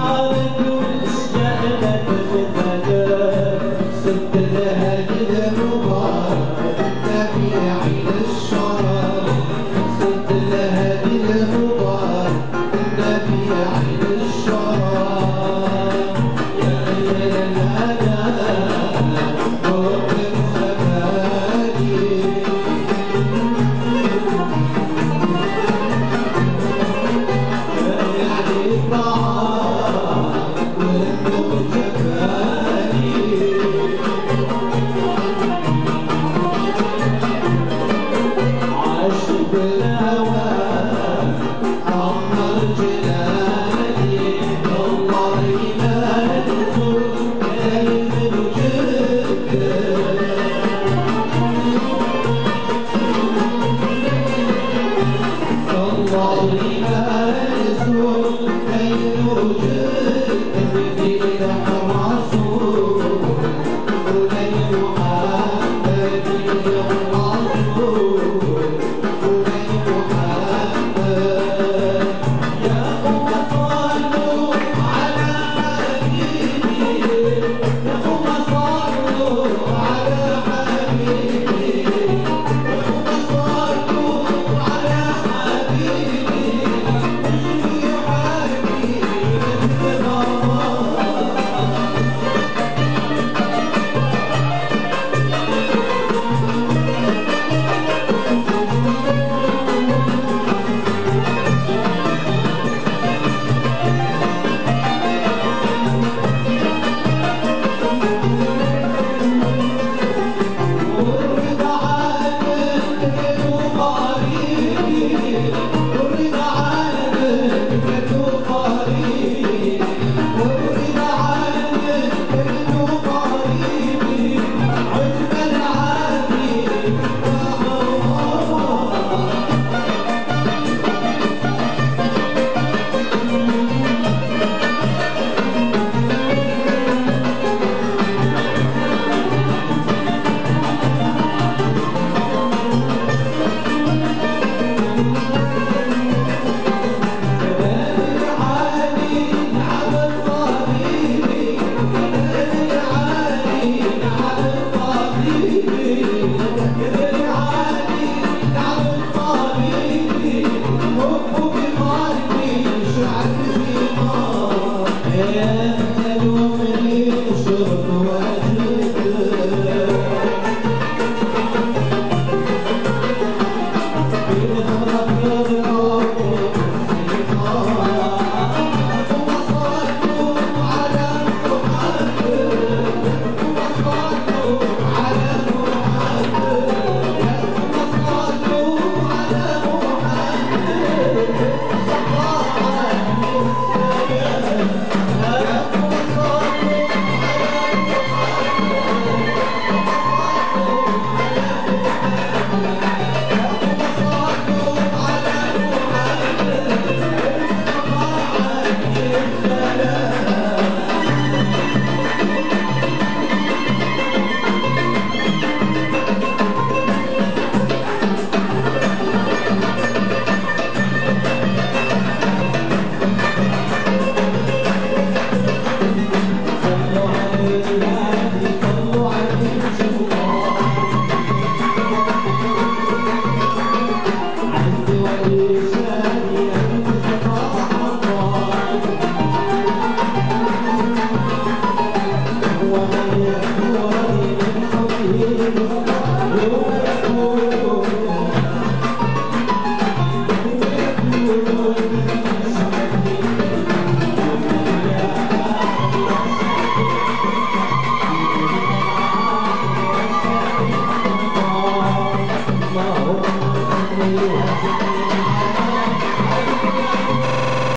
Oh. Jesús, en tu